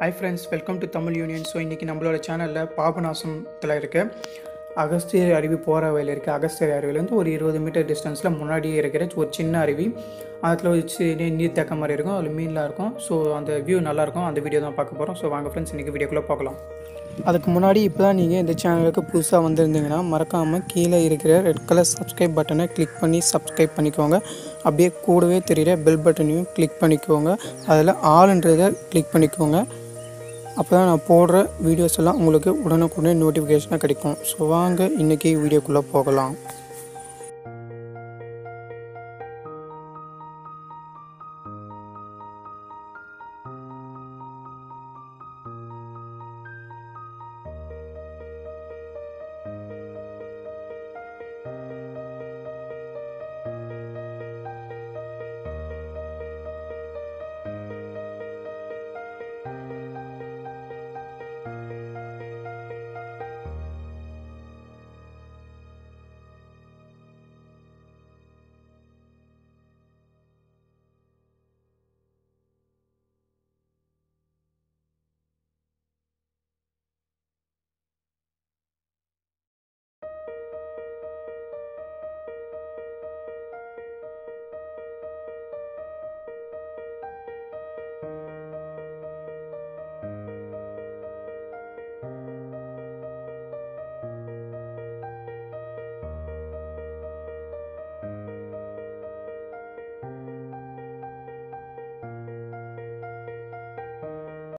Hi friends welcome to Tamil union so இன்றைக்கி நம்மளோட சேனலில் பாபநாசத்தில் இருக்க. அகஸ்தியர் அருவி போகிற வழியில் இருக்க. அகஸ்தியர் அருவிலேருந்து ஒரு இருபது மீட்டர் டிஸ்டன்ஸில் முன்னாடியே இருக்கிற ஒரு சின்ன அருவி. அதில் ஒரு சின்ன நீர் தேக்க மாதிரி இருக்கும். அதில் மீன்லாம் இருக்கும். ஸோ அந்த வியூ நல்லாயிருக்கும் அந்த வீடியோ தான் பார்க்க போகிறோம் ஸோ வாங்க ஃப்ரெண்ட்ஸ் இன்றைக்கி வீடியோக்குள்ளே பார்க்கலாம். அதுக்கு முன்னாடி இப்போ தான் நீங்கள் இந்த சேனலுக்கு புதுசாக வந்திருந்தீங்கன்னா மறக்காமல் கீழே இருக்கிற ரெட் கலர் சப்ஸ்கிரைப் பட்டனை கிளிக் பண்ணி சப்ஸ்கிரைப் பண்ணிக்கோங்க. அப்படியே கூடவே தெரிகிற பெல் பட்டனையும் கிளிக் பண்ணிக்கோங்க. அதில் ஆளுன்றதை கிளிக் பண்ணிக்கோங்க. அப்போ தான் நான் போடுற வீடியோஸ் எல்லாம் உங்களுக்கு உடனுக்குடனே நோட்டிஃபிகேஷனாக கிடைக்கும். ஸோ வாங்க இன்றைக்கி வீடியோக்குள்ளே போகலாம்.